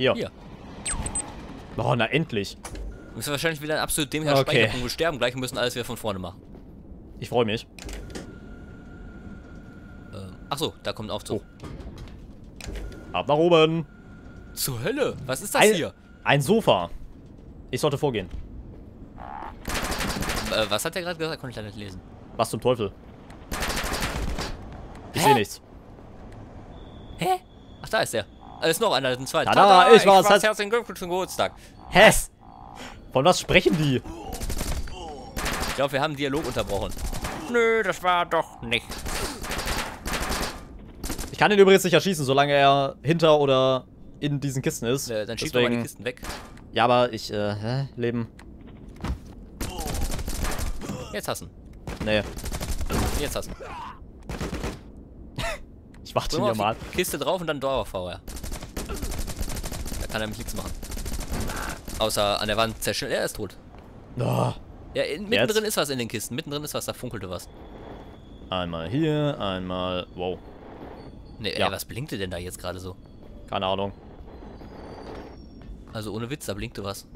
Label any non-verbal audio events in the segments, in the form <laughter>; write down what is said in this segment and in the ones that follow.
Hier. Hier. Oh, na endlich. Du musst wahrscheinlich wieder ein absolut dämlicher Okay. Speicherpunkt. Wir sterben gleich und müssen alles wieder von vorne machen. Ich freue mich. Ähm, Achso, da kommt Aufzug. Ab nach oben. Zur Hölle? Was ist das Ein, hier? ein Sofa. Ich sollte vorgehen. Äh, was hat der gerade gesagt? Konnte ich da nicht lesen. Was zum Teufel? Ich sehe nichts. Hä? Ach, da ist der. Da ist noch einer, ein zweiter. Tada, ich war's. war's. Herzlichen Glückwunsch zum Geburtstag. Hä? Von was sprechen die? Ich glaube, wir haben einen Dialog unterbrochen. Nö, das war doch nicht. Ich kann ihn übrigens nicht erschießen, solange er hinter oder in diesen Kisten ist. Äh, dann schieß doch mal die Deswegen- Kisten weg. Ja, aber ich, äh, hä? Leben. Jetzt hassen. Nee. Jetzt hassen. <laughs> Ich warte hier mal. Kiste drauf und dann Dauerfeuer. Kann er mich nichts machen. Außer an der Wand zerschellen. Er ist tot. Oh. Ja, in, mittendrin ist was in den Kisten. Mittendrin ist was, da funkelte was. Einmal hier, einmal. Wow. Nee, Ja. ey, was blinkte denn da jetzt gerade so? Keine Ahnung. Also ohne Witz, da blinkte was.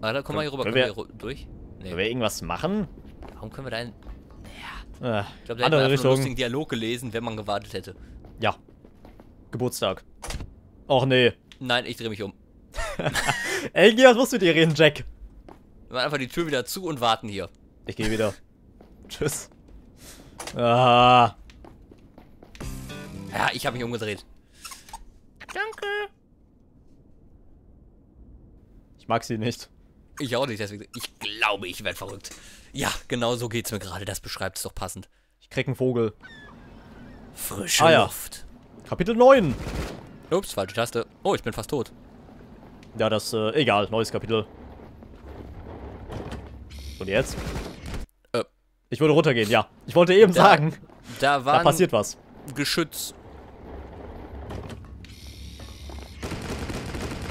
Ah, da kommen wir hier rüber. Können wir wir- durch? Nee. Können wir irgendwas machen? Warum können wir da in... Äh, Ich glaube, da hätten wir andere einfach nur einen lustigen Dialog gelesen, wenn man gewartet hätte. Ja. Geburtstag. Och nee. Nein, ich drehe mich um. <laughs> Ey, geh, was musst du mit dir reden, Jack? Wir machen einfach die Tür wieder zu und warten hier. Ich gehe wieder. <laughs> Tschüss. Ah. Ja, ich habe mich umgedreht. Danke. Ich mag sie nicht. Ich auch nicht, deswegen. Ich glaube, ich werde verrückt. Ja, genau so geht's mir gerade. Das beschreibt es doch passend. Ich krieg einen Vogel. Frische Ah, ja. Luft. Kapitel 9. Ups, falsche Taste. Oh, ich bin fast tot. Ja, das, äh, egal. Neues Kapitel. Und jetzt? Äh. Ich würde runtergehen, ja. Ich wollte eben Da- sagen, Da war da passiert was. Geschütz.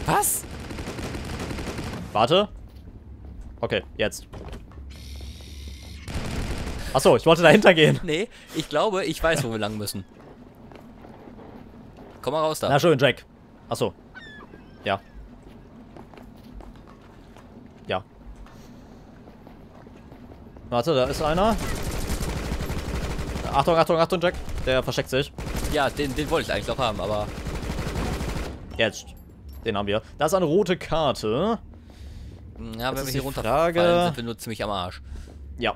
Was? Warte. Okay, jetzt. Achso, ich wollte dahinter gehen. Nee, ich glaube, ich weiß, wo wir lang müssen. Komm mal raus da. Na schön, Jack. Achso. Ja. Ja. Warte, da ist einer. Achtung, Achtung, Achtung, Jack. Der versteckt sich. Ja, den, den wollte ich eigentlich auch haben, aber Jetzt. Den haben wir. Da ist eine rote Karte. ja, Jetzt wenn wir die hier runterfallen, Frage- sind wir nur ziemlich am Arsch. Ja.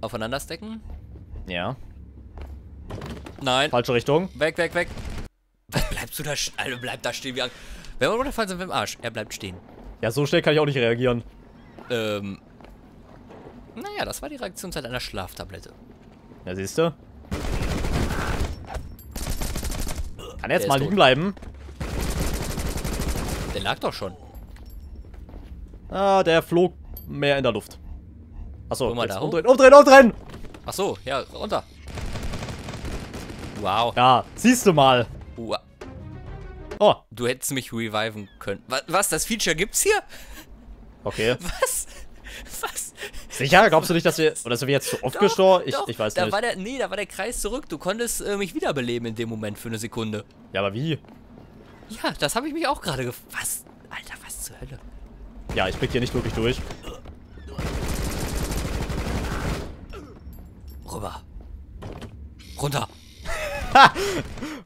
Aufeinander stecken? Ja. Nein. Falsche Richtung. Weg, weg, weg. Bleibst du da? st- Alter, bleib da stehen wie an. Wenn wir runterfallen, sind wir im Arsch. Er bleibt stehen. Ja, so schnell kann ich auch nicht reagieren. Ähm. Naja, das war die Reaktionszeit einer Schlaftablette. Ja, siehst du? Kann er jetzt Der mal liegen tot. bleiben? Der lag doch schon. Ah, der flog mehr in der Luft. Achso, mal da hoch. umdrehen, umdrehen, umdrehen! Ach so, ja, runter. Wow. Ja, siehst du mal. Ua- Oh, Du hättest mich reviven können. Was, was das Feature gibt's hier? okay. <laughs> Was? Was? Sicher? Glaubst du nicht, dass wir, oder sind wir jetzt zu oft Doch, gestorben? Ich, doch, ich weiß da nicht. War der, nee, da war der Kreis zurück. Du konntest äh, mich wiederbeleben in dem Moment für eine Sekunde. Ja, aber wie? Ja, das habe ich mich auch gerade gef... Was? Alter, was zur Hölle? Ja, ich blick hier nicht wirklich durch. Rüber. Runter.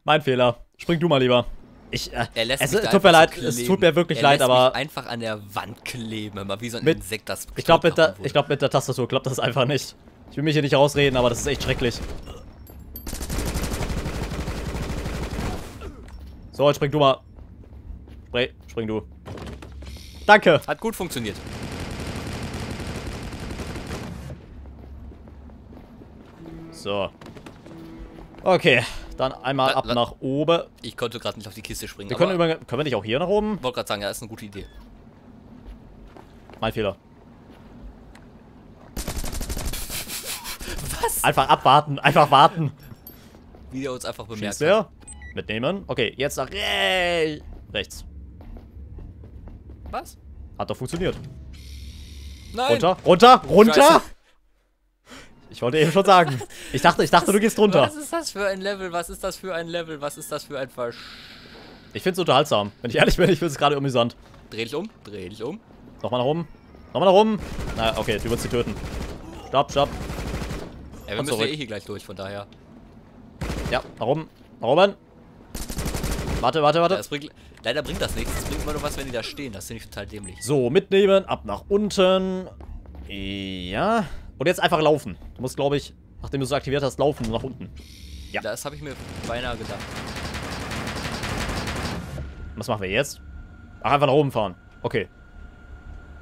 Mein Fehler. Spring du mal lieber. Ich, äh, Er lässt es da tut mir leid, so es tut mir wirklich er leid, lässt aber Mich einfach an der Wand kleben, immer wie so ein Mit- Insekt, das ich glaube mit, der- ich glaub, mit der Tastatur klappt das einfach nicht. Ich will mich hier nicht rausreden, aber das ist echt schrecklich. So, jetzt spring du mal. Spring, spring du. Danke. Hat gut funktioniert. So. Okay, dann einmal ab la- nach oben. Ich konnte gerade nicht auf die Kiste springen. Wir können, über, können wir nicht auch hier nach oben? wollte gerade sagen, ja, ist eine gute Idee. Mein Fehler. Was? Einfach abwarten, einfach warten. Wie der uns einfach bemerkt Schießt hat. der? Mitnehmen. Okay, jetzt nach re rechts. Was? Hat doch funktioniert. Nein. Runter, runter, runter! Scheiße. Ich wollte eben schon sagen. Ich dachte, ich dachte, du gehst runter. Was ist das für ein Level? Was ist das für ein Level? Was ist das für ein Versch... Ich find's unterhaltsam. Wenn ich ehrlich bin, ich find's gerade amüsant. Dreh dich um, dreh dich um. Nochmal nach oben. Nochmal nach oben. Na, okay, du wirst sie töten. Stopp, stopp. Ja, wir Und müssen ja zurück. eh hier gleich durch, von daher. Ja, nach oben. Nach oben. Warte, warte, Ja, warte. das bringt, leider bringt das nichts. Das bringt immer nur was, wenn die da stehen. Das finde ich total dämlich. So, mitnehmen, ab nach unten. Ja. Und jetzt einfach laufen. Du musst, glaube ich, nachdem du es aktiviert hast, laufen nach unten. Ja. Das habe ich mir beinahe gedacht. Was machen wir jetzt? Ach, einfach nach oben fahren. Okay.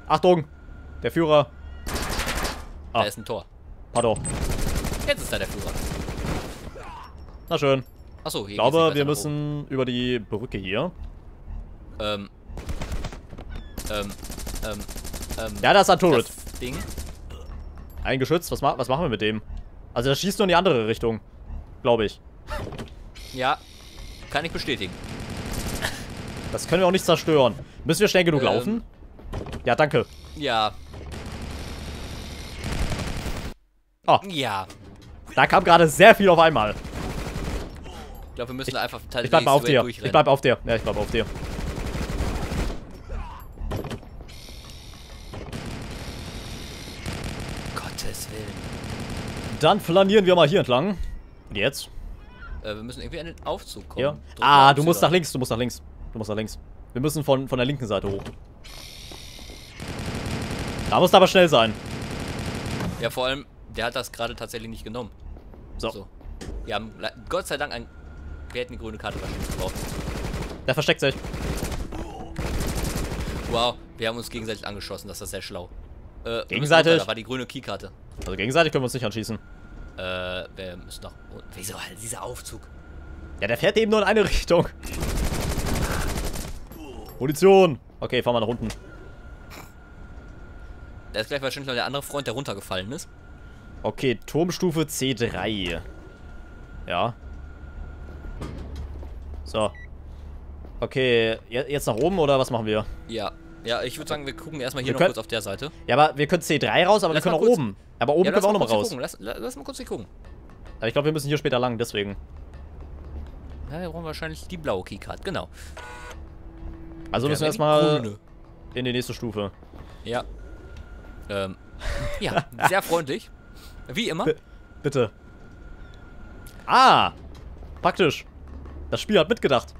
Achtung! Der Führer. Ah. Da ist ein Tor. Pardon. Jetzt ist da der Führer. Na schön. Achso, hier Ich glaube, wir müssen über die Brücke hier. Ähm. Ähm. Ähm. Ähm. Ja, da ist ein Turret. Das Ding. Ein Geschütz. Was, ma was machen wir mit dem? Also, das schießt nur in die andere Richtung. Glaube ich. Ja. Kann ich bestätigen. Das können wir auch nicht zerstören. Müssen wir schnell genug Ähm. laufen? Ja, danke. Ja. Ah. Ja. Da kam gerade sehr viel auf einmal. Ich glaube, wir müssen einfach Ich tatsächlich bleib mal auf dir. durchrennen. Ich bleib auf dir. Ja, ich bleib auf dir. Dann flanieren wir mal hier entlang. Und jetzt? Äh, wir müssen irgendwie an den Aufzug kommen. Drück Ah, du musst nach links. Du musst nach links. Du musst nach links. Wir müssen von, von der linken Seite hoch. Da musst du aber schnell sein. Ja, vor allem, der hat das gerade tatsächlich nicht genommen. So. So. Wir haben Gott sei Dank ein. Wir hätten die grüne Karte wahrscheinlich gebraucht. Der versteckt sich. Wow, wir haben uns gegenseitig angeschossen, das ist sehr schlau. Äh, Gegenseitig? Da war die grüne Keykarte. Also gegenseitig können wir uns nicht anschießen. Äh, wir müssen noch. unten. Wieso halt dieser Aufzug? Ja, der fährt eben nur in eine Richtung. Munition. Okay, fahren wir nach unten. Da ist gleich wahrscheinlich noch der andere Freund, der runtergefallen ist. Okay, Turmstufe C3. Ja. So. Okay, je- jetzt nach oben oder was machen wir? Ja. Ja, ich würde sagen, wir gucken erstmal hier Wir noch können- kurz auf der Seite. Ja, aber wir können C3 raus, aber Lass wir können kurz- oben. Aber oben ja, können wir auch nochmal raus. Lass, la- lass mal kurz hier gucken. Aber ich glaube, wir müssen hier später lang, deswegen. Ja, wir brauchen wahrscheinlich die blaue Keycard, genau. Also müssen wir erstmal in die nächste Stufe. Ja. Ähm. Ja, <laughs> sehr freundlich. Wie immer. B- Bitte. Ah! Praktisch. Das Spiel hat mitgedacht.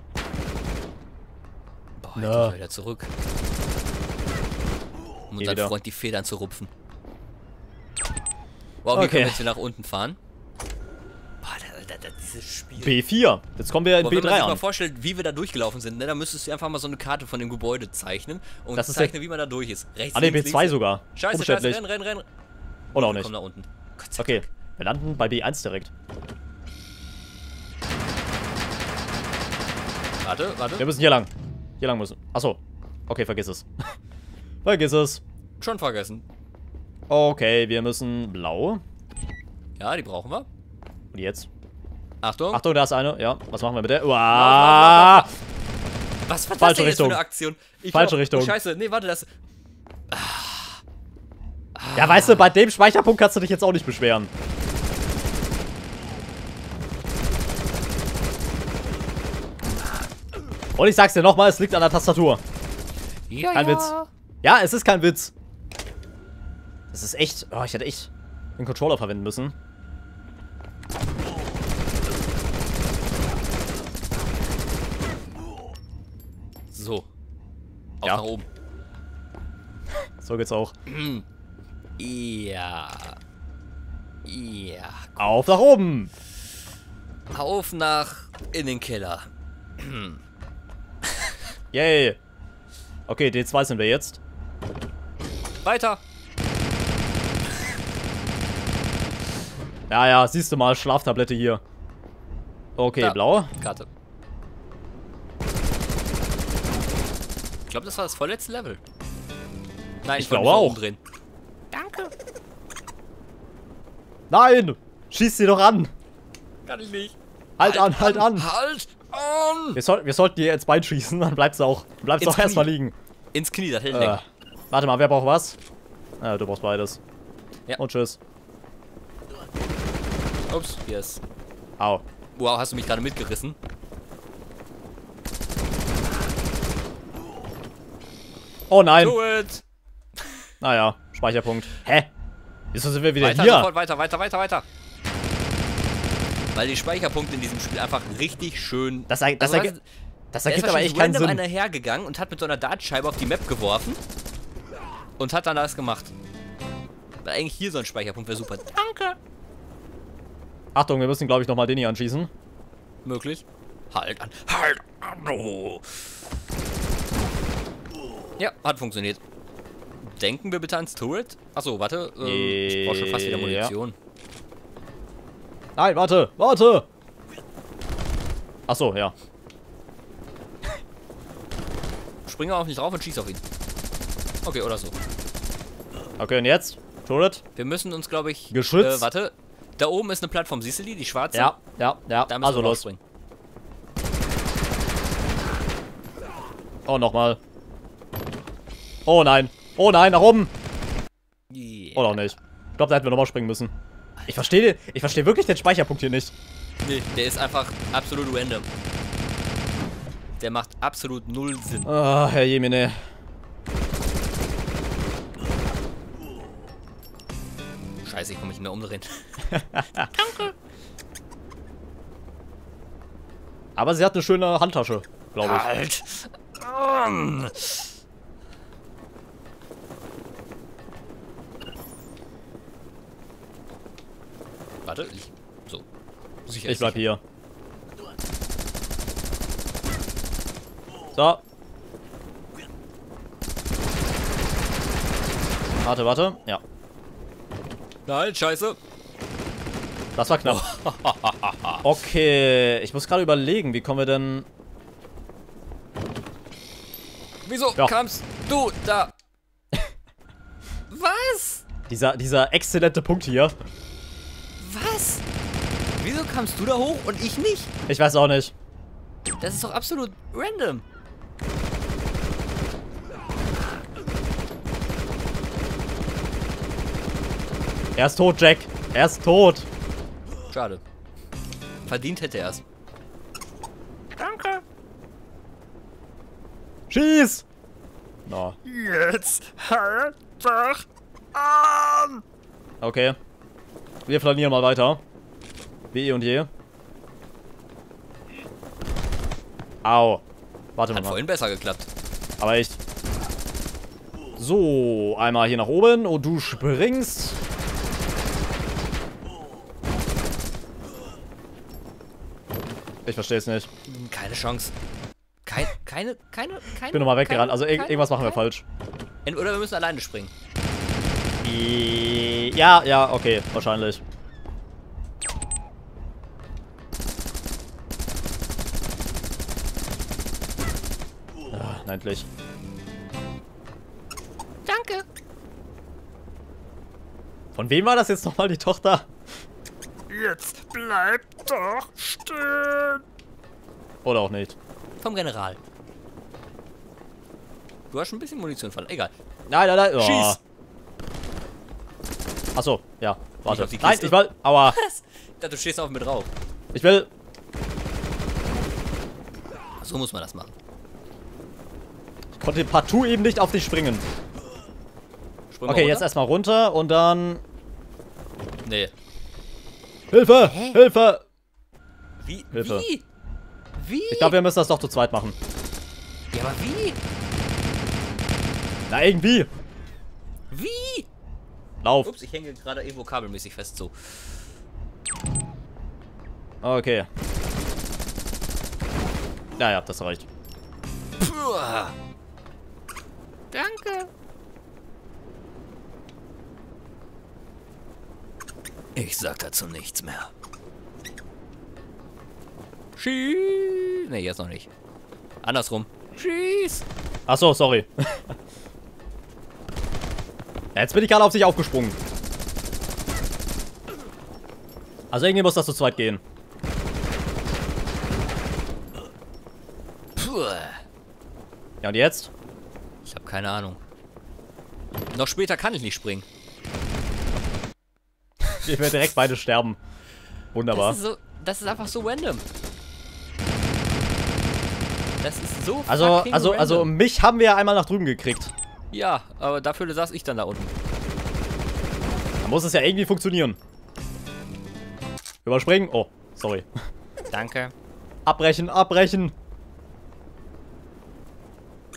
Boah, Na. jetzt wieder zurück. Um unseren. Freund die Federn zu rupfen. Wow, Okay. können wir jetzt hier nach unten fahren? Boah, da, da, da, dieses Spiel. B4. Jetzt kommen wir in Boah, wenn man B3 sich mal an. vorstellt, wie wir da durchgelaufen sind, ne, dann müsstest du einfach mal so eine Karte von dem Gebäude zeichnen und Das zeichnen, wie man da durch ist. Rechts, Ah ne, links, B2 links. sogar. Scheiße, scheiße, renn, renn, renn. Oder auch Wir nicht. kommen nach unten. Okay, Dank. wir landen bei B1 direkt. Warte, warte. Wir müssen hier lang. Hier lang müssen. Achso. Okay, vergiss es. <laughs> vergiss es. Schon vergessen. Okay, wir müssen blau. Ja, die brauchen wir. Und jetzt? Achtung. Achtung, da ist eine. Ja, was machen wir mit der? Uah! Was war das Falsche denn jetzt für Richtung. eine Aktion? Ich Falsche oh, Richtung. Oh, scheiße. Nee, warte, das... Ja, weißt du, bei dem Speicherpunkt kannst du dich jetzt auch nicht beschweren. Und ich sag's dir nochmal, es liegt an der Tastatur. Ja, Kein Witz. Ja, es ist kein Witz. Das ist echt... Oh, ich hätte echt den Controller verwenden müssen. So. Auf Ja. nach oben. <laughs> So geht's auch. Ja. Ja. Auf nach oben. Auf nach in den Keller. Yay. Okay, D2 sind wir jetzt. Weiter. Ja, ja, siehst du mal, Schlaftablette hier. Okay, Da. blau. Karte. Ich glaube, das war das vorletzte Level. Nein, Ich wollte glaube auch. Umdrehen. Danke. Nein! Schieß sie doch an! Kann ich nicht. Halt, an, halt an! Halt an! Wir, soll, wir sollten dir ins Bein schießen, dann bleibst du auch, bleibst Ins auch erstmal liegen. Ins Knie, das hält Äh, warte mal, wer braucht was? Ah, du brauchst beides. Ja. Und tschüss. Ups, yes. Au. Wow, hast du mich gerade mitgerissen? Oh nein. Do it! <laughs> Naja, Speicherpunkt. Hä? Wieso sind wir wieder Weiter, hier? sofort, weiter, weiter, weiter, weiter. Weil die Speicherpunkte in diesem Spiel einfach richtig schön... Das, das, Also, ergibt, das Da ist ergibt aber echt keinen random Sinn. einer hergegangen und hat mit so einer Dartscheibe auf die Map geworfen. Und hat dann das gemacht. Weil eigentlich hier so ein Speicherpunkt wäre super. Danke. Achtung, wir müssen, glaube ich, nochmal den hier anschießen. Möglich. Halt an. Halt an. Oh. Ja, hat funktioniert. Denken wir bitte ans Turret. Achso, warte. Ähm, ich brauche schon fast wieder Ja. Munition. Nein, warte, warte! Achso, ja. Spring auf nicht drauf und schieß auf ihn. Okay, oder so. Okay, und jetzt? Turret? Wir müssen uns, glaube ich... Geschützt? Äh, warte. Da oben ist eine Plattform. Siehst du die? Die schwarze? Ja, ja, ja. Da müssen Also wir los. draufspringen. Oh, nochmal. Oh nein. Oh nein, nach oben. Yeah. Oder auch nicht. Ich glaube, da hätten wir nochmal springen müssen. Ich verstehe ich verstehe wirklich den Speicherpunkt hier nicht. Nee, der ist einfach absolut random. Der macht absolut null Sinn. Ah, Herr Jemine. Scheiße, ich kann mich nicht mehr umdrehen. <laughs> Aber sie hat eine schöne Handtasche, glaube ich. Halt! Um. Warte, ich. So. Sicher Ich ist bleib hier. So. Warte, warte. Ja, Nein, scheiße. das war knapp. <laughs> Okay, ich muss gerade überlegen, wie kommen wir denn... Wieso Ja. kamst du da? Was? Dieser, dieser exzellente Punkt hier. Was? Wieso kamst du da hoch und ich nicht? Ich weiß auch nicht. Das ist doch absolut random. Er ist tot, Jack. Er ist tot. Schade. Verdient hätte er es. Danke. Schieß! No. Jetzt halt doch an. Okay. Wir flanieren mal weiter. Wie eh und je. Au. Warte Hat mal. vorhin besser geklappt. Aber echt. So, einmal hier nach oben und du springst. Ich verstehe es nicht. Keine Chance. Kein, keine, keine, keine. Ich bin nochmal weggerannt. Also keine- irgendwas machen wir keine- falsch. Ent- Oder wir müssen alleine springen. I- Ja, ja, okay, wahrscheinlich. Ah, endlich. Danke. Von wem war das jetzt nochmal die Tochter? Jetzt bleib doch Oder auch nicht. Vom General. Du hast schon ein bisschen Munition verloren. Egal. Nein, nein, nein. Oh. Schieß. Achso, ja. Warte. auf die Nein, Kiste. ich will. Aua. <laughs> Was? Ich dachte, du stehst auf mir drauf. Ich will. So muss man das machen. Ich konnte partout eben nicht auf dich springen. Spring mal Okay, jetzt runter. erstmal runter und dann. Nee. Hilfe! Hä? Hilfe! Wie? Hilfe. Wie? Wie? Ich glaube, wir müssen das doch zu zweit machen. ja, aber wie? Na, irgendwie. Wie? Lauf. Ups, ich hänge gerade irgendwo kabelmäßig fest. So. Okay. Ja, ja, das reicht. Puh. Danke. Ich sag dazu nichts mehr. Schieß. Ne, jetzt noch nicht. Andersrum. Schieß. Achso, sorry. Jetzt bin ich gerade auf sich aufgesprungen. Also irgendwie muss das zu zweit gehen. Puh. Ja, und jetzt? Ich habe keine Ahnung. Noch später kann ich nicht springen. Wir werden direkt beide sterben. Wunderbar. Das ist, so, das ist einfach so random. Das ist so Also, fucking also, random. also mich haben wir ja einmal nach drüben gekriegt. Ja, aber dafür saß ich dann da unten. Da muss es ja irgendwie funktionieren. Überspringen. Oh, sorry. Danke. Abbrechen, abbrechen.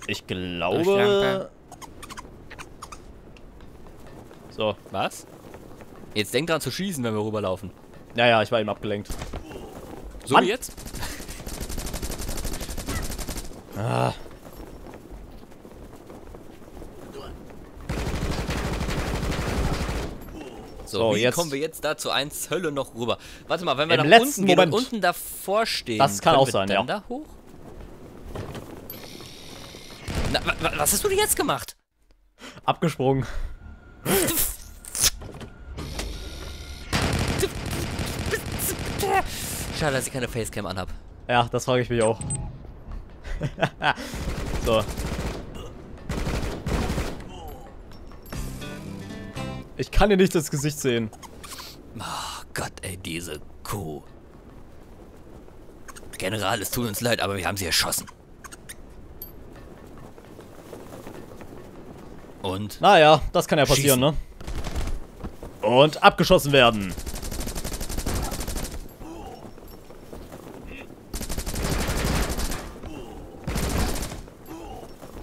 Ich glaube... So. Was? Jetzt denk dran zu schießen, wenn wir rüberlaufen. Ja, ja, ich war eben abgelenkt. So Mann. wie jetzt? Ah. So, wie jetzt- kommen wir jetzt da zur 1 Hölle noch rüber? Warte mal, wenn wir Im nach unten gehen und Moment. unten davor stehen, Das kann auch wir sein, ja. da hoch? Na, wa- was hast du denn jetzt gemacht? Abgesprungen. Schade, dass ich keine Facecam anhab. Ja, das frage ich mich auch. <laughs> so. Ich kann dir nicht ins Gesicht sehen. Oh Gott, ey, diese Kuh. General, es tut uns leid, aber wir haben sie erschossen. Und? Naja, das kann ja passieren, Schießen. ne? Und abgeschossen werden.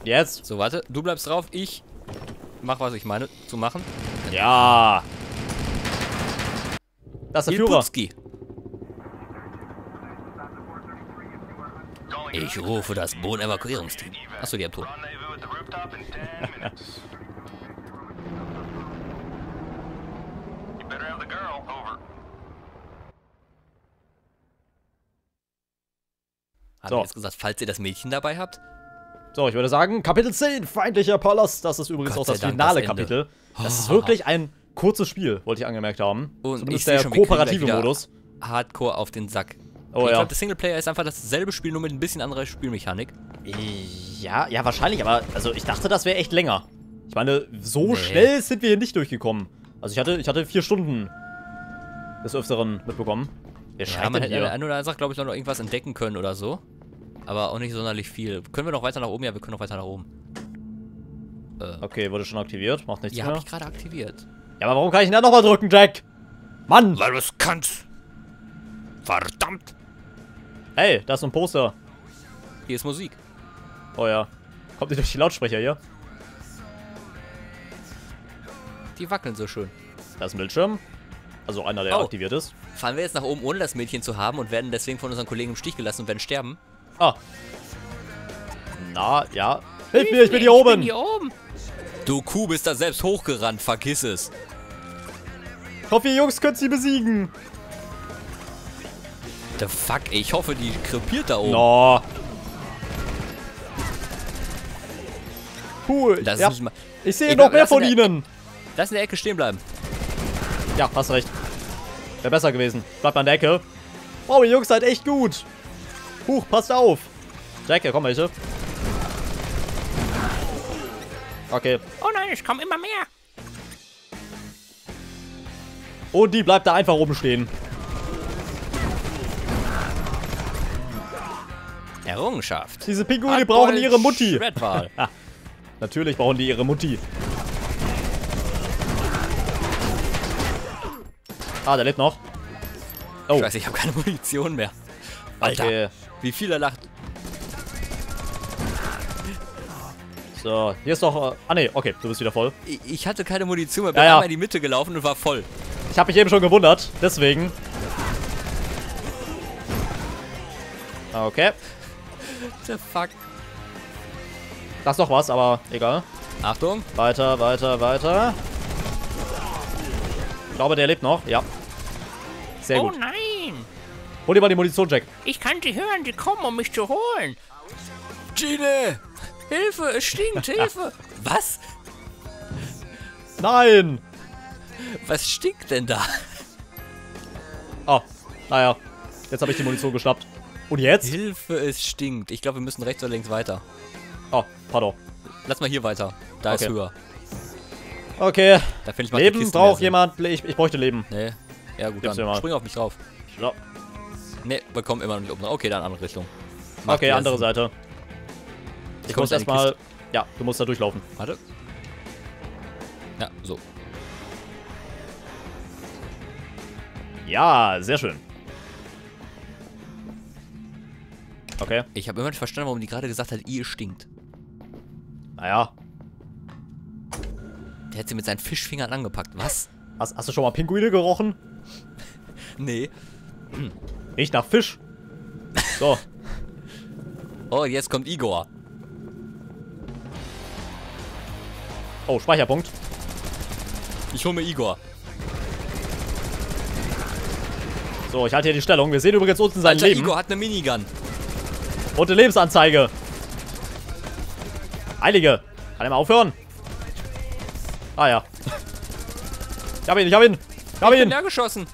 Jetzt? So, warte, du bleibst drauf, ich mach, was ich meine zu machen. Ja. Das ist der Führer. Ilputski. Ich rufe das Bodenevakuierungsteam. Achso, die haben tot. Rendezvous at the rooftop in 10 minutes. You better have the girl. Over. Haben So. jetzt gesagt, falls ihr das Mädchen dabei habt? So, ich würde sagen, Kapitel 10, feindlicher Palast. Das ist übrigens Gott auch das Dank finale das. Kapitel. Das ist wirklich ein kurzes Spiel, wollte ich angemerkt haben. Und Zumindest der schon, kooperative Modus. Hardcore auf den Sack. Oh ich ja. glaube, der Singleplayer ist einfach dasselbe Spiel, nur mit ein bisschen anderer Spielmechanik. Ja, ja, wahrscheinlich, aber also ich dachte, das wäre echt länger. Ich meine, so Nee. schnell sind wir hier nicht durchgekommen. Also ich hatte, ich hatte vier Stunden des Öfteren mitbekommen. Wer Ja, man hätte an einer Sache, glaube ich, noch irgendwas entdecken können oder so. Aber auch nicht sonderlich viel. Können wir noch weiter nach oben? Ja, wir können noch weiter nach oben. Okay, wurde schon aktiviert, macht nichts Ja, mehr. habe ich gerade aktiviert. Ja, aber warum kann ich denn da nochmal drücken, Jack? Mann! Weil du es kannst. Verdammt. Hey, da ist so ein Poster. Hier ist Musik. Oh ja. Kommt nicht durch die Lautsprecher hier. Die wackeln so schön. Da ist ein Bildschirm. Also einer, der Oh. aktiviert ist. Fahren wir jetzt nach oben, ohne das Mädchen zu haben und werden deswegen von unseren Kollegen im Stich gelassen und werden sterben? Ah. Na, ja. Hilf mir, ich bin hier oben. oben. Du Kuh bist da selbst hochgerannt, vergiss es. Ich hoffe, ihr Jungs könnt sie besiegen. The fuck, ey, ich hoffe, die krepiert da oben. No. Cool. Das ja. ist mal, Ich sehe Ich noch glaub, mehr von ihnen. lass in der Ecke stehen bleiben. Ja, hast recht. Wäre besser gewesen. Bleibt mal in der Ecke. Wow, ihr Jungs seid echt gut. Huch, passt auf. Jack, hier kommen welche. Okay. Oh nein, es kommen immer mehr. Und die bleibt da einfach oben stehen. Errungenschaft. Diese Pinguine brauchen ihre Mutti. Redwall. <laughs> Natürlich brauchen die ihre Mutti. Ah, der lebt noch. Oh, Scheiße, ich habe keine Munition mehr. Alter, okay. wie viel er lacht. So, hier ist doch... Äh, ah, nee, okay, du bist wieder voll. Ich, ich hatte keine Munition mehr, bin Ja, ja. einmal in die Mitte gelaufen und war voll. Ich habe mich eben schon gewundert, deswegen. Okay, The fuck. da ist noch was, aber egal. Achtung. Weiter, weiter, weiter. Ich glaube, der lebt noch, ja. Sehr Oh gut. nein! Hol dir mal die Munition, Jack. Ich kann sie hören, sie kommen, um mich zu holen. Gine! Hilfe, es stinkt, Hilfe! <laughs> Was? Nein! Was stinkt denn da? Oh, naja. Jetzt habe ich die Munition geschnappt. Und jetzt? Hilfe, es stinkt. Ich glaube, wir müssen rechts oder links weiter. Oh, pardon. Lass mal hier weiter. Da ist Okay. höher. Okay. Da finde ich mal Leben braucht jemand. Ich, ich bräuchte Leben. Nee. Ja, gut, Gib's mir dann mal. spring auf mich drauf. So. Nee, wir kommen immer noch nicht oben. Okay, dann andere Richtung. Macht Okay, andere Sinn. Seite. Ich Kommt muss erstmal. Ja, du musst da durchlaufen. Warte. Ja, so. Ja, sehr schön. Okay, Ich habe immer nicht verstanden, warum die gerade gesagt hat, ihr stinkt. naja. Der hat sie mit seinen Fischfingern angepackt. Was? Hast, hast du schon mal Pinguine gerochen? <laughs> Nee. Riecht nach Fisch. So. <laughs> Oh, jetzt kommt Igor. Oh, Speicherpunkt. Ich hole mir Igor. So, ich halte hier die Stellung. Wir sehen übrigens unten sein Alter, Leben. Igor hat eine Minigun. Und eine Lebensanzeige. Heilige. Kann er mal aufhören? Ah ja. Ich hab ihn, ich hab ihn. Ich hab Ich bin ihn. leer geschossen.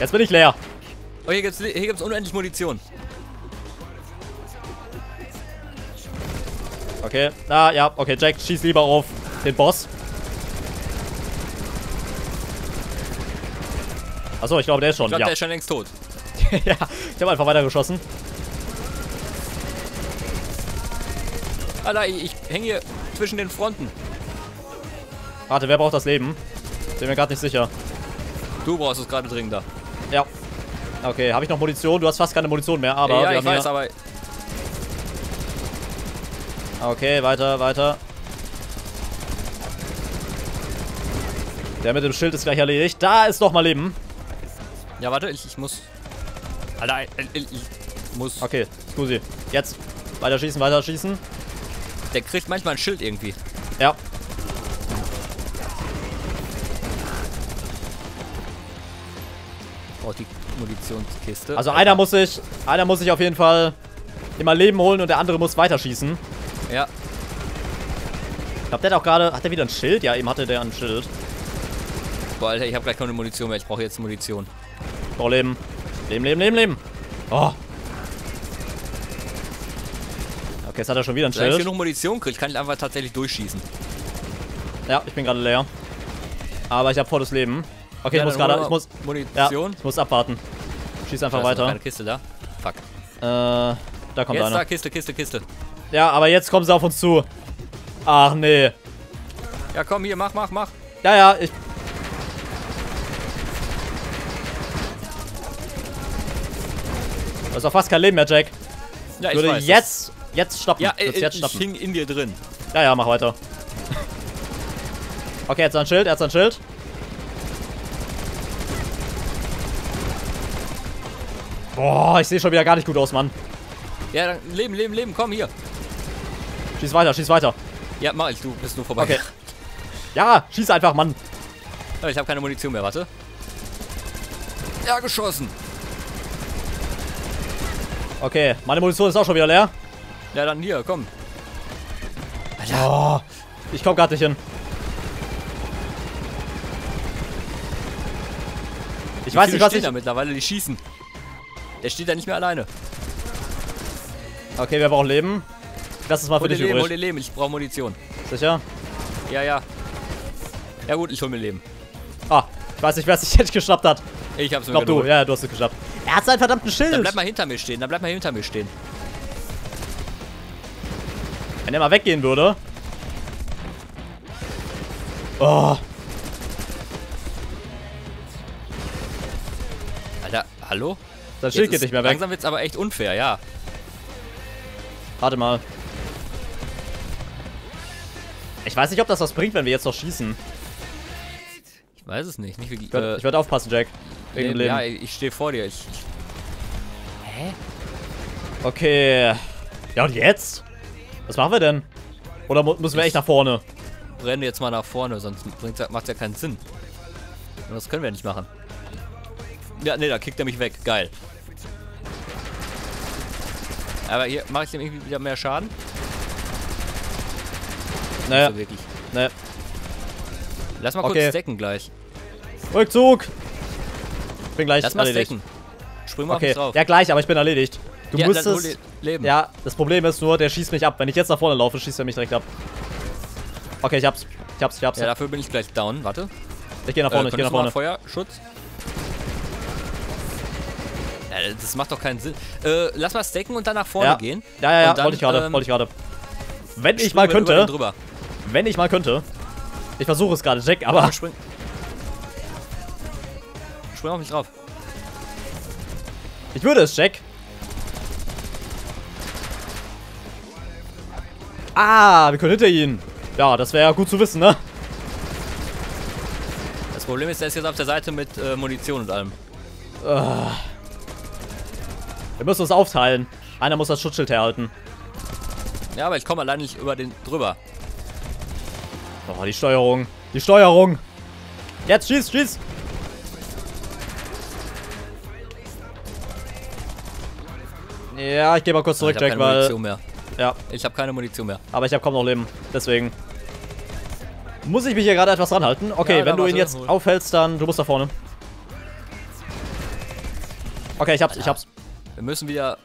Jetzt bin ich leer. Oh, hier gibt's, hier gibt's unendlich Munition. Okay. Ah, ja. Okay, Jack, schieß lieber auf den Boss. Achso, ich glaube, der ist schon. Ich glaube, ja. der ist schon längst tot. <laughs> ja, ich habe einfach weitergeschossen. Alter, ich, ich hänge hier zwischen den Fronten. Warte, wer braucht das Leben? Bin mir gerade nicht sicher. Du brauchst es gerade dringender. Ja. Okay, habe ich noch Munition? Du hast fast keine Munition mehr, aber ja, ich weiß, aber Okay, weiter, weiter. Der mit dem Schild ist gleich erledigt. Da ist noch mal Leben. Ja, warte, ich, ich muss. Alter, ich, ich, ich muss. Okay, Scusi. Jetzt. Weiter schießen, weiter schießen. Der kriegt manchmal ein Schild irgendwie. Ja. Oh, die Munitionskiste. Also einer muss sich, einer muss sich auf jeden Fall immer Leben holen und der andere muss weiterschießen. Ja, Ich glaube, der hat auch gerade, hat er wieder ein Schild? Ja, eben hatte der ein Schild. boah, Alter, ich habe gleich keine Munition mehr. Ich brauche jetzt Munition. Oh, Leben. Leben, Leben, Leben, Leben. Oh. Okay, jetzt hat er schon wieder ein Wenn ich Schild. genug Munition kriege, kann ich einfach tatsächlich durchschießen. Ja, ich bin gerade leer. Aber ich habe volles Leben. Okay, Ja, ich muss gerade, ich muss, ja, Munition. ich muss abwarten. Schieß einfach weiter. Eine Kiste da. Fuck. Äh, da kommt Jetzt einer. da, Kiste, Kiste, Kiste. Ja, aber jetzt kommen sie auf uns zu. Ach nee. Ja, komm, hier, mach, mach, mach. Ja, ja, ich. Du hast doch fast kein Leben mehr, Jack. Ja, Ich ich würde weiß. jetzt, jetzt stoppen. Ja, Ich äh, jetzt ich stoppen. hing in dir drin. Ja, ja, mach weiter. <laughs> Okay, jetzt ein Schild, er hat sein Schild. Boah, ich sehe schon wieder gar nicht gut aus, Mann. Ja, dann leben, leben, leben, komm hier. Schieß weiter, schieß weiter. Ja, mach ich, du bist nur vorbei. Okay. Ja, schieß einfach, Mann. Ich habe keine Munition mehr, warte. Ja, geschossen. Okay, meine Munition ist auch schon wieder leer. Ja, dann hier, komm. Oh, ich komm gerade nicht hin. Ich weiß Viele nicht, was ich... da mittlerweile, die schießen. Der steht da nicht mehr alleine. Okay, wir brauchen Leben. Das ist mal für Hol dir dich Leben, hol übrig. dir Leben, ich brauche Munition. Sicher? Ja, ja. Ja gut, ich hol mir Leben. Ah, ich weiß nicht, wer es sich <laughs> jetzt geschnappt hat. Ich hab's Ich mir glaub du. geholt. Ja, du hast es geschnappt. Er hat seinen verdammten Dann Schild. bleib mal hinter mir stehen, dann bleib mal hinter mir stehen. Wenn er mal weggehen würde. Oh, Alter, hallo? Sein Schild geht nicht mehr weg. Langsam wird's aber echt unfair, ja. Warte mal. Ich weiß nicht, ob das was bringt, wenn wir jetzt noch schießen. Ich weiß es nicht. nicht wie, Ich werde äh, werd aufpassen, Jack. Wegen nee, ja, ich stehe vor dir. Ich, ich, Hä? Okay. Ja, und jetzt? Was machen wir denn? Oder mu müssen wir echt nach vorne? renne jetzt mal nach vorne, sonst macht's ja keinen Sinn. Und das können wir nicht machen. Ja, nee, da kickt er mich weg. Geil. Aber hier mache ich dem irgendwie wieder mehr Schaden. Naja, So wirklich. ne. Lass mal Okay. kurz decken gleich. Rückzug! Bin gleich Lass mal erledigt. decken. Spring mal Okay, drauf. ja gleich, aber ich bin erledigt. Du Ja, müsstest... Leben. Ja, das Problem ist nur, der schießt mich ab. Wenn ich jetzt nach vorne laufe, schießt er mich direkt ab. Okay, ich hab's. Ich hab's, ich hab's. Ja, dafür bin ich gleich down. Warte. ich geh nach vorne, äh, ich geh nach vorne. Feuer, Schutz. Ja, das macht doch keinen Sinn. Äh, lass mal stacken und dann nach vorne Ja. gehen. Ja, ja, ja, dann, wollte ich gerade, ähm, wollte ich gerade. Wenn ich mal könnte, wenn ich mal könnte. Ich versuche es gerade, Jack, aber Spring. Spring auf mich drauf. ich würde es, Jack. Ah, wir können hinter ihn. Ja, das wäre ja gut zu wissen, ne? Das Problem ist, der ist jetzt auf der Seite mit äh, Munition und allem. Wir müssen uns aufteilen. Einer muss das Schutzschild herhalten. Ja, aber ich komme allein nicht über den drüber. Oh, die Steuerung. Die Steuerung. Jetzt schieß, schieß. Ja, ich gehe mal kurz zurück, ich habe Jack, keine weil... Munition mehr. Ja, Ich habe keine Munition mehr. aber ich habe kaum noch Leben. Deswegen... Muss ich mich hier gerade etwas ranhalten? Okay, Ja, wenn du ihn jetzt aufhältst, dann... Du musst da vorne. Okay, ich hab's, ich hab's. Wir müssen wieder...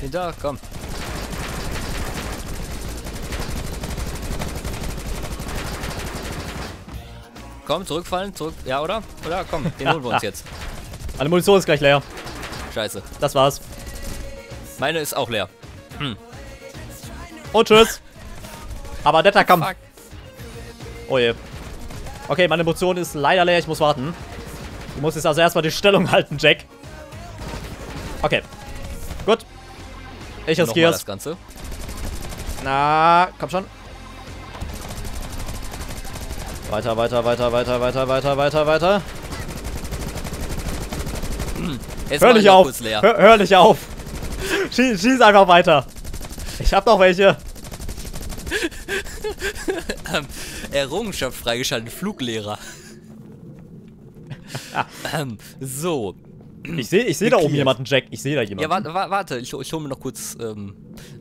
Hinter, komm. Komm, zurückfallen, zurück. Ja, oder? Oder? Komm, den holen wir uns <laughs> jetzt. Meine Munition ist gleich leer. Scheiße. Das war's. Meine ist auch leer. Und tschüss. Aber netter Kampf. Fuck. Oh je. Okay, meine Munition ist leider leer. Ich muss warten. Du musst jetzt also erstmal die Stellung <laughs> halten, Jack. Okay. Gut. Ich riskiere das. Ganze. Na, komm schon. Weiter, weiter, weiter, weiter, weiter, weiter, weiter, weiter. Jetzt Hör nicht auf. Hör, hör nicht auf. Schieß, schieß einfach weiter. Ich hab noch welche. <laughs> Errungenschaft freigeschaltet, Fluglehrer. Ähm, so. Ich sehe ich seh da oben jemanden, Jack. Ich sehe da jemanden. Ja, warte, wa- warte ich, ich hole mir noch kurz. Ähm,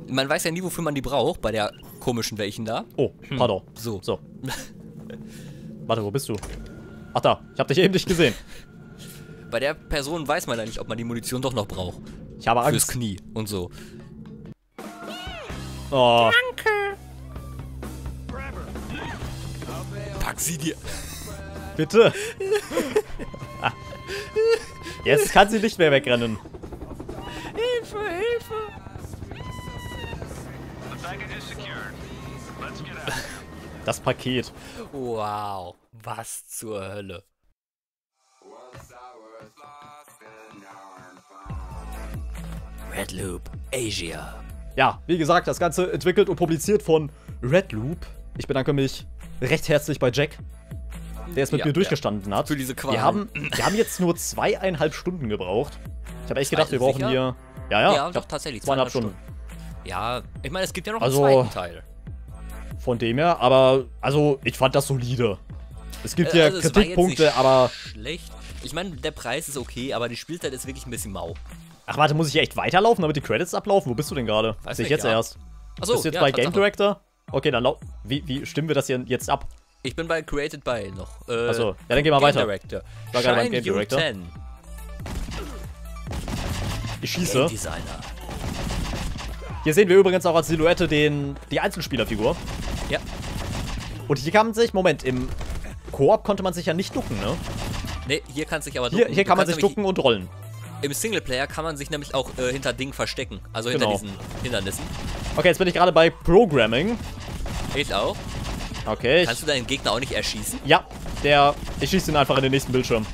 man weiß ja nie, wofür man die braucht, bei der komischen welchen da. Oh, pardon. So. So. Warte, wo bist du? Ach da, ich hab dich eben nicht gesehen. Bei der Person weiß man ja nicht, ob man die Munition doch noch braucht. Ich habe Fürs Angst. Knie und so. Oh, Danke. Pack sie dir. bitte. <laughs> Jetzt kann sie nicht mehr wegrennen. Hilfe, Hilfe. Das Paket. Wow. Was zur Hölle. Red Loop, Asia. Ja, wie gesagt, das Ganze entwickelt und publiziert von Redloop. Ich bedanke mich recht herzlich bei Jack, der es mit Ja, mir ja. durchgestanden hat. Für diese Qual. Wir haben, wir haben jetzt nur zweieinhalb Stunden gebraucht. Ich habe echt Zwei, gedacht, wir brauchen sicher? hier... Ja, ja, Ja, ich doch, tatsächlich. zweieinhalb zweieinhalb Stunden. Ja, ich meine, es gibt ja noch Also- einen zweiten Teil. Von dem her, aber, also, ich fand das solide. Es gibt ja also Kritikpunkte, aber... Schlecht. Ich meine, der Preis ist okay, aber die Spielzeit ist wirklich ein bisschen mau. Ach, warte, muss ich echt weiterlaufen, damit die Credits ablaufen? Wo bist du denn gerade? Sehe ich jetzt ja. erst. Achso, bist du jetzt ja, bei Game. Director? Okay, dann lau... Wie, wie stimmen wir das hier jetzt ab? Ich bin bei Created by noch. Äh, Achso, ja, dann gehen wir Game weiter. Director. Ich war gerade beim Game Director. U10. Ich schieße. Game Designer. Hier sehen wir übrigens auch als Silhouette den, die Einzelspielerfigur. Ja. Und hier kann man sich, Moment, im Koop konnte man sich ja nicht ducken, ne? Ne, hier kannst du dich aber Hier, ducken. hier Du kann man sich ducken und rollen. Im Singleplayer kann man sich nämlich auch äh, hinter Dingen verstecken. Also hinter Genau. diesen Hindernissen. Okay, jetzt bin ich gerade bei Programming. Ich auch. Okay, Kannst du deinen Gegner auch nicht erschießen? ja, der, ich schieße ihn einfach in den nächsten Bildschirm.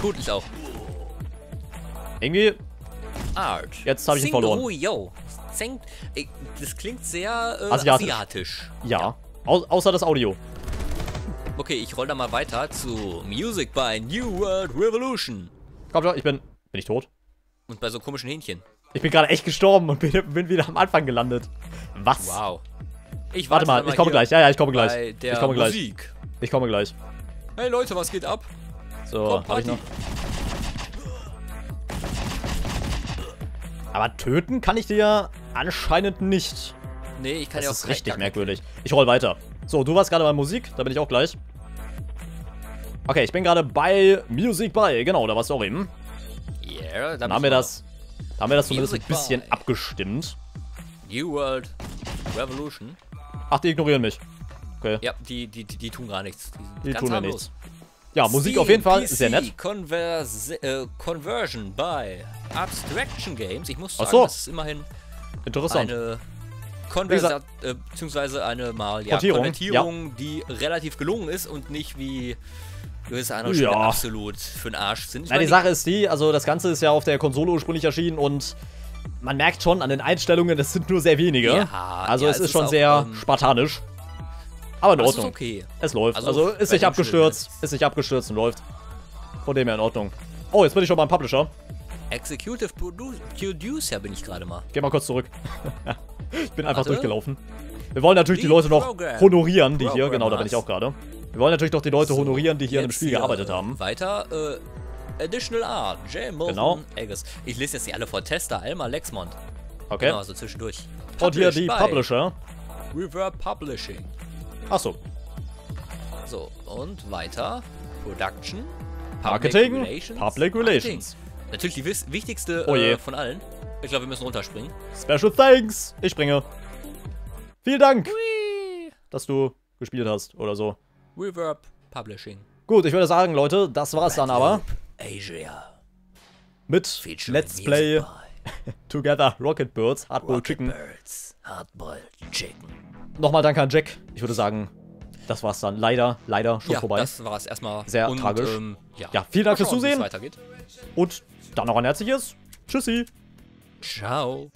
Gut, ich auch. Irgendwie, Art. Jetzt hab ich ihn verloren. Oh, yo. Das klingt sehr äh, Asiatisch. asiatisch. ja, Au außer das Audio. Okay, ich roll da mal weiter zu Music by New World Revolution. Komm schon, ich bin, bin ich tot? Und bei so komischen Hähnchen. Ich bin gerade echt gestorben und bin, bin wieder am Anfang gelandet. Was? Wow. Ich Warte mal, dann ich komme gleich. Ja, ja, ich komme gleich. Ich komme gleich. Musik. Ich komme gleich. Hey Leute, was geht ab? So, Komm, habe ich noch. Aber töten kann ich dir anscheinend nicht. Nee, ich kann Das ja auch ist kein- richtig merkwürdig. Ich roll weiter. So, du warst gerade bei Musik, da bin ich auch gleich. Okay, ich bin gerade bei Music bei. Genau, da warst du auch eben. Yeah, Dann haben wir das. Da haben wir das zumindest ein bisschen by. abgestimmt. New World Revolution. Ach, die ignorieren mich. Okay. Ja, die, die, die, die tun gar nichts. Die, sind Die ganz tun ja nichts. Ja, Musik Steam auf jeden Fall, PC sehr nett. Converse, äh, Conversion bei Abstraction Games. Ich muss sagen, so. das ist immerhin Interessant. eine Konversat, äh, beziehungsweise eine mal ja, Portierung, Konvertierung, die relativ gelungen ist und nicht wie gewisse andere Ja. Spiele absolut für den Arsch sind. Ich Na, die Sache ist die, also das Ganze ist ja auf der Konsole ursprünglich erschienen und man merkt schon an den Einstellungen, das sind nur sehr wenige. Ja, also ja, es, es ist ist schon auch, sehr ähm, spartanisch. Aber in das ist Ordnung. okay. Es läuft. Also, Also, ist nicht abgestürzt, ist nicht abgestürzt und läuft. Von dem her in Ordnung. Oh, jetzt bin ich schon beim Publisher. Executive Produ Producer bin ich gerade mal. Geh mal kurz zurück. <laughs> ich bin einfach Warte. durchgelaufen. Wir wollen natürlich die Lead Leute noch Program. honorieren, die hier, genau, da bin ich auch gerade. Wir wollen natürlich doch die Leute honorieren, die hier an dem Spiel gearbeitet haben. Weiter, äh, Additional Art, J. Milton Genau. Eggers. Ich lese jetzt nicht alle vor. Tester, Elmar Lexmont. Okay. Genau, so zwischendurch. Und hier die Publisher. Reverb Publishing. Achso. So, und weiter. Production. Marketing, Public Relations. Marketing. Natürlich die wichtigste Oh äh, von allen. Ich glaube, wir müssen runterspringen. Special thanks. Ich springe. Vielen Dank, dass du gespielt hast oder so. Reverb Publishing. Gut, ich würde sagen, Leute, das war's dann aber Asia. mit Featuring Let's Play <laughs> Together Rocket Birds, Hardball Rocket Chicken. Birds. Chicken. Nochmal danke an Jack. Ich würde sagen, das war's dann. Leider, leider schon Ja, vorbei. das war es erstmal. Sehr und, tragisch. Ähm, ja. Ja, vielen Dank fürs Zusehen. weitergeht. Und dann noch ein herzliches Tschüssi. Ciao.